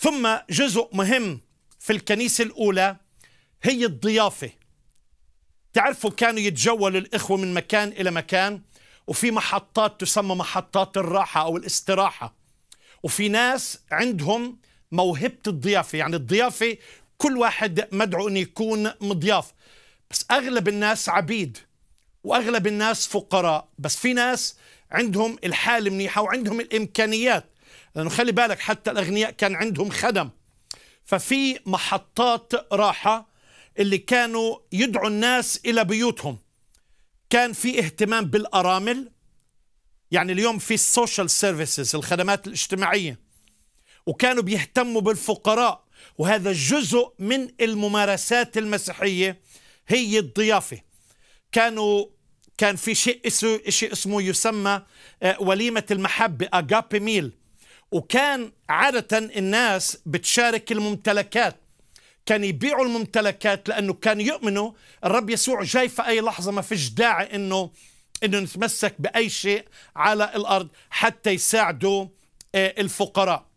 ثم جزء مهم في الكنيسة الأولى هي الضيافة. تعرفوا كانوا يتجولوا الإخوة من مكان إلى مكان وفي محطات تسمى محطات الراحة أو الاستراحة. وفي ناس عندهم موهبة الضيافة يعني الضيافة كل واحد مدعو أن يكون مضياف. بس أغلب الناس عبيد وأغلب الناس فقراء. بس في ناس عندهم الحالة منيحة وعندهم الإمكانيات. لأنه خلي بالك حتى الأغنياء كان عندهم خدم. ففي محطات راحة اللي كانوا يدعوا الناس إلى بيوتهم. كان في اهتمام بالأرامل. يعني اليوم في ال social services الخدمات الاجتماعية. وكانوا بيهتموا بالفقراء. وهذا جزء من الممارسات المسيحية هي الضيافة. كانوا كان في شيء اسمه شيء اسمه يسمى آه، وليمة المحبة أجابي ميل. وكان عادة الناس بتشارك الممتلكات. كان يبيعوا الممتلكات لأنه كان يؤمنوا الرب يسوع جاي في أي لحظة ما فيش داعي إنه إنه نتمسك بأي شيء على الأرض حتى يساعدوا آه، الفقراء.